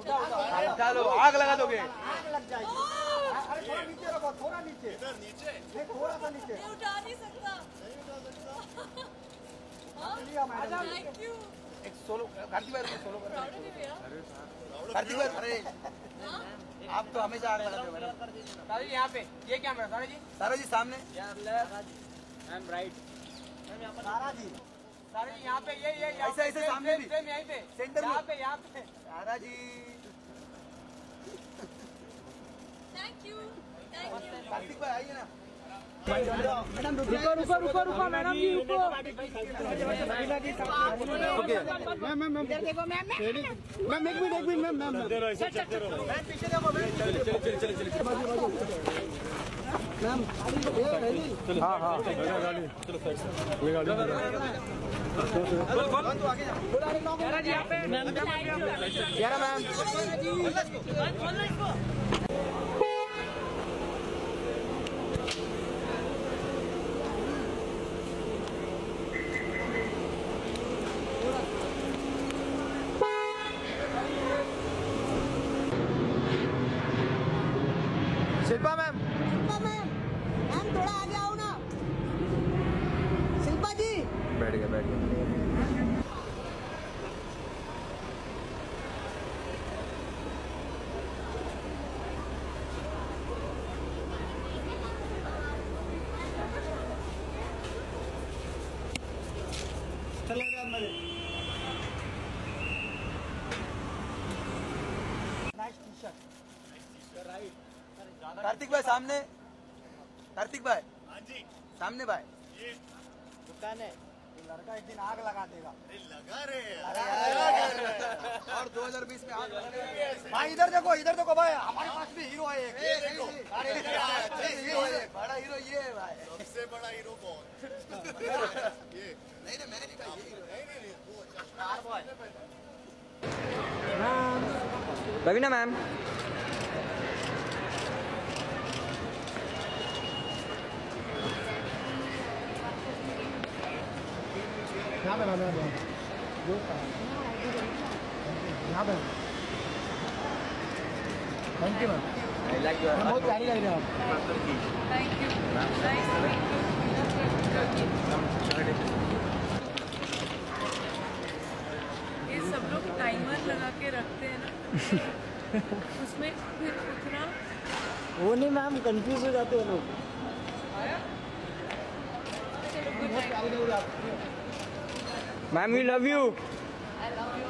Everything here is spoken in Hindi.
उठा लो आग लगा दोगे। आग लग जाएगी अरे थोड़ा नीचे रखो थोड़ा नीचे इधर नीचे नहीं थोड़ा सा नीचे मैं उठा नहीं सकता लिया मैडम थैंक यू एक सोलो कार्तिक भाई सोलो कर। नहीं कार्तिक भाई अरे। आप तो हमेशा आग लगाते हो मैडम। सारा जी यहाँ पे। ये क्या मेरा सारा जी? सारा जी सामने। आई एम राइट सारा जी। सारा यहाँ पे ये ये यहाँ ऐसे- पे, ऐसे सेम- सामने सेम- भी। सेम यहीं पे। सेंटर में। यहाँ पे यहाँ पे। Sara ji thank you thank you Kartik भाई आइए ना। रुको रुको रुको रुको मैडम जी रुको। Shilpa ma'am. Shilpa ma'am ma'am थोड़ा आगे आओ ना। शिल्पा जी। बैठ गया बैठ गया नाइस टी शर्ट कार्तिक भाई सामने। कार्तिक भाई। हाँ जी। सामने भाई। दुकान है। लड़का एक दिन आग लगा देगा। और 2020 में आग लगाने भाई इधर देखो इधर देखो भाई। हमारे पास भी हीरो है एक। अरे हीरो है। बड़ा हीरो ये है भाई। सबसे बड़ा हीरो कौन? ये। नहीं नहीं मैंने नहीं कहा। ये हीरो नहीं नहीं नहीं वो चश्मा रवीना मैम। यहाँ पे यहाँ पे। यहाँ पे थैंक यू मैम बहुत प्यारी लग रही है आप। थैंक यू नाइस ये सब लोग टाइमर लगा के रखते हैं ना। उसमें फिर उतना वो नहीं मैम कंफ्यूज हो जाते हैं लोग चलो गुड नाइट प्यारी लग रही है आप ma'am we love you I love you